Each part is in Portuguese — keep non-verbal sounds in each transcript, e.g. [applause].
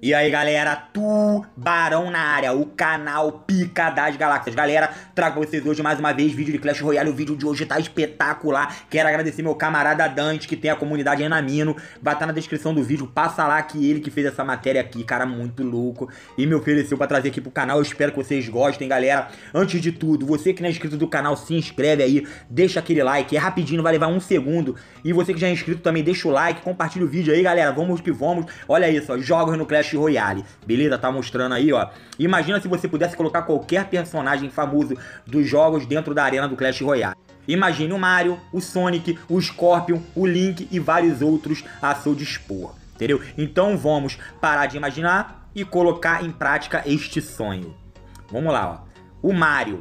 E aí galera, Tubarão na área, o canal Pica das Galáxias. Galera, trago vocês hoje mais uma vez vídeo de Clash Royale. O vídeo de hoje tá espetacular. Quero agradecer meu camarada Dante, que tem a comunidade Enamino. Vai estar tá na descrição do vídeo. Passa lá que ele que fez essa matéria aqui, cara, muito louco. E me ofereceu pra trazer aqui pro canal. Eu espero que vocês gostem, galera. Antes de tudo, você que não é inscrito do canal, se inscreve aí. Deixa aquele like, é rapidinho, vai levar um segundo. E você que já é inscrito também, deixa o like, compartilha o vídeo aí, galera. Vamos que vamos. Olha isso, ó, jogos no Clash Clash Royale. Beleza? Tá mostrando aí, ó. Imagina se você pudesse colocar qualquer personagem famoso dos jogos dentro da arena do Clash Royale. Imagine o Mario, o Sonic, o Scorpion, o Link e vários outros a seu dispor. Entendeu? Então vamos parar de imaginar e colocar em prática este sonho. Vamos lá, ó. O Mario.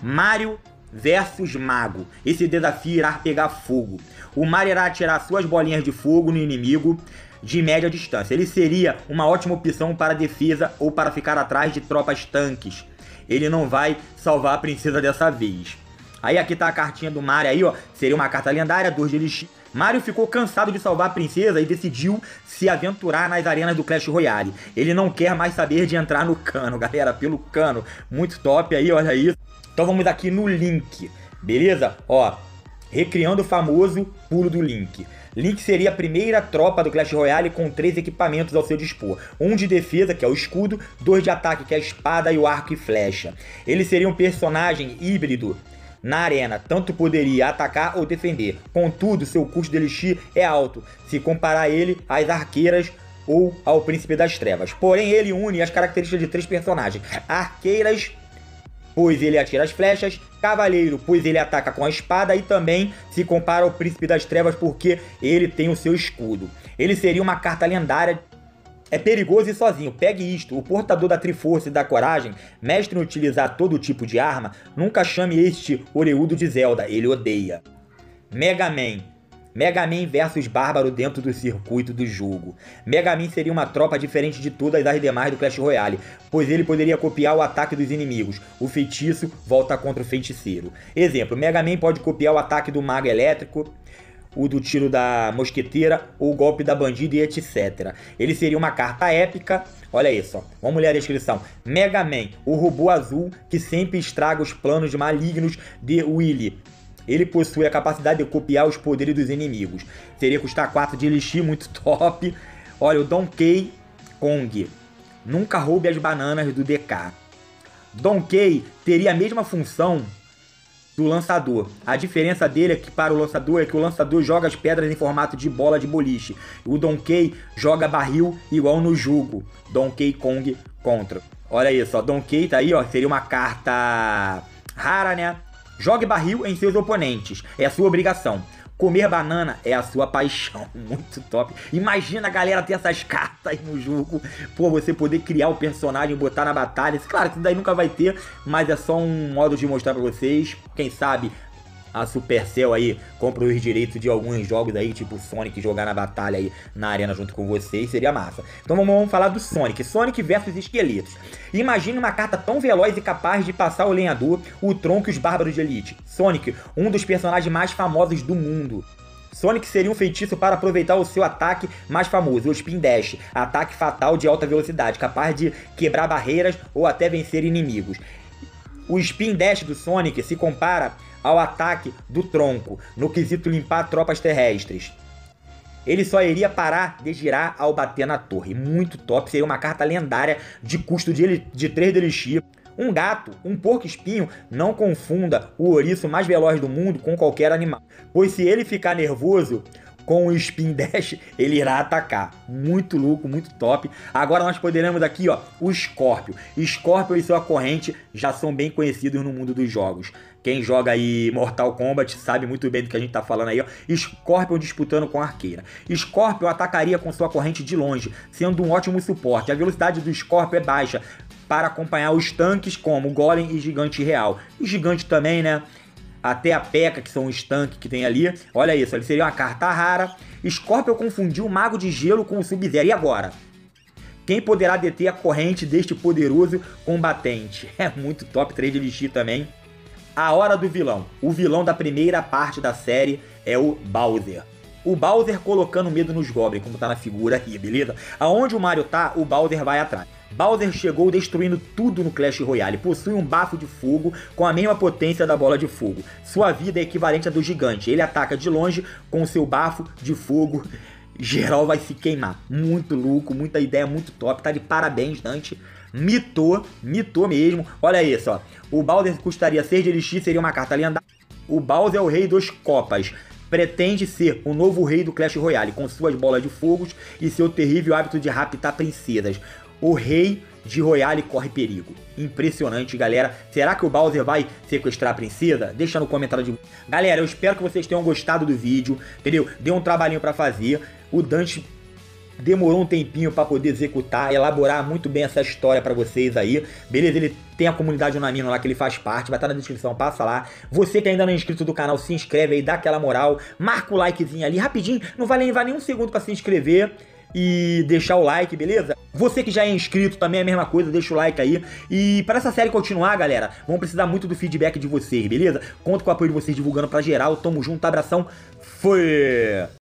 Mario versus Mago. Esse desafio irá pegar fogo. O Mario irá atirar suas bolinhas de fogo no inimigo de média distância. Ele seria uma ótima opção para defesa ou para ficar atrás de tropas tanques. Ele não vai salvar a princesa dessa vez. Aí aqui tá a cartinha do Mario aí, ó. Seria uma carta lendária, 2 de elixir. Mario ficou cansado de salvar a princesa e decidiu se aventurar nas arenas do Clash Royale. Ele não quer mais saber de entrar no cano, [laughs] galera, pelo cano. Muito top aí, olha isso. Então vamos aqui no link, beleza? Ó, recriando o famoso pulo do Link. Link seria a primeira tropa do Clash Royale com três equipamentos ao seu dispor. Um de defesa, que é o escudo, dois de ataque, que é a espada e o arco e flecha. Ele seria um personagem híbrido na arena, tanto poderia atacar ou defender. Contudo, seu custo de elixir é alto, se comparar ele às arqueiras ou ao Príncipe das Trevas. Porém, ele une as características de três personagens: arqueiras, pois ele atira as flechas, Cavaleiro, pois ele ataca com a espada e também se compara ao Príncipe das Trevas porque ele tem o seu escudo. Ele seria uma carta lendária é perigoso e sozinho. Pegue isto. O portador da Triforce e da Coragem, mestre em utilizar todo tipo de arma, nunca chame este Oreudo de Zelda. Ele odeia. Mega Man. Mega Man versus Bárbaro dentro do circuito do jogo. Mega Man seria uma tropa diferente de todas as demais do Clash Royale, pois ele poderia copiar o ataque dos inimigos. O feitiço volta contra o feiticeiro. Exemplo, Mega Man pode copiar o ataque do mago elétrico, o do tiro da mosqueteira, o golpe da bandida e etc. Ele seria uma carta épica. Olha isso, ó. vamos ler a descrição. Mega Man, o robô azul que sempre estraga os planos malignos de Willy. Ele possui a capacidade de copiar os poderes dos inimigos. Seria custar 4 de elixir, [laughs] muito top. Olha, o Donkey Kong. Nunca roube as bananas do DK. Donkey teria a mesma função do lançador. A diferença dele é que para o lançador é que o lançador joga as pedras em formato de bola de boliche. O Donkey joga barril igual no jogo. Donkey Kong contra. Olha isso, ó. Donkey tá aí, ó. Seria uma carta rara, né? Jogue barril em seus oponentes. É a sua obrigação. Comer banana é a sua paixão. [laughs] Muito top. Imagina a galera ter essas cartas no jogo. Pô, você poder criar o personagem botar na batalha. Claro, isso daí nunca vai ter, mas é só um modo de mostrar pra vocês. Quem sabe a Supercell aí compra os direitos de alguns jogos aí, tipo Sonic, jogar na batalha aí na arena junto com vocês, seria massa. Então vamos, vamos falar do Sonic, Sonic versus esqueletos. Imagine uma carta tão veloz e capaz de passar o lenhador, o tronco e os bárbaros de elite. Sonic, um dos personagens mais famosos do mundo. Sonic seria um feitiço para aproveitar o seu ataque mais famoso, o Spin Dash, ataque fatal de alta velocidade, capaz de quebrar barreiras ou até vencer inimigos. O Spin Dash do Sonic se compara ao ataque do tronco, no quesito limpar tropas terrestres. Ele só iria parar de girar ao bater na torre. Muito top, seria uma carta lendária de custo de, de 3 de elixir. Um gato, um porco espinho, não confunda o ouriço mais veloz do mundo com qualquer animal. Pois se ele ficar nervoso, com o Spin Dash, ele irá atacar. Muito louco, muito top. Agora nós poderemos aqui, ó, o Scorpio. Scorpio e sua corrente já são bem conhecidos no mundo dos jogos. Quem joga aí Mortal Kombat sabe muito bem do que a gente tá falando aí, ó. Scorpion disputando com a arqueira. Scorpion atacaria com sua corrente de longe, sendo um ótimo suporte. A velocidade do Scorpion é baixa para acompanhar os tanques como Golem e Gigante Real. E Gigante também, né? Até a P.E.K.K.A, que são os tanques que tem ali. Olha isso, ele seria uma carta rara. Scorpion confundiu o Mago de Gelo com o Sub-Zero. E agora? Quem poderá deter a corrente deste poderoso combatente? [laughs] É muito top, 3 de Elixir também. A Hora do Vilão. O vilão da primeira parte da série é o Bowser. O Bowser colocando medo nos Goblins, como tá na figura aqui, beleza? Aonde o Mario tá, o Bowser vai atrás. Bowser chegou destruindo tudo no Clash Royale. Possui um bafo de fogo com a mesma potência da bola de fogo. Sua vida é equivalente à do gigante. Ele ataca de longe com seu bafo de fogo. [laughs] Geral vai se queimar. Muito louco, muita ideia, muito top. Tá de parabéns, Dante. Mitou, mitou mesmo. Olha isso, ó. O Bowser custaria 6 de elixir, seria uma carta lendária. O Bowser é o rei dos copas pretende ser o novo rei do Clash Royale, com suas bolas de fogo e seu terrível hábito de raptar princesas o rei de Royale corre perigo. Impressionante, galera. Será que o Bowser vai sequestrar a princesa? Deixa no comentário de... Galera, eu espero que vocês tenham gostado do vídeo, entendeu? Deu um trabalhinho para fazer. O Dante demorou um tempinho para poder executar, elaborar muito bem essa história para vocês aí. Beleza? Ele tem a comunidade Unamino lá que ele faz parte, vai estar tá na descrição, passa lá. Você que ainda não é inscrito do canal, se inscreve aí, dá aquela moral, marca o likezinho ali rapidinho, não vai levar nem um segundo para se inscrever e deixar o like, beleza? Você que já é inscrito também é a mesma coisa, deixa o like aí. E para essa série continuar, galera, vamos precisar muito do feedback de vocês, beleza? Conto com o apoio de vocês divulgando pra geral. Tamo junto, abração. Foi!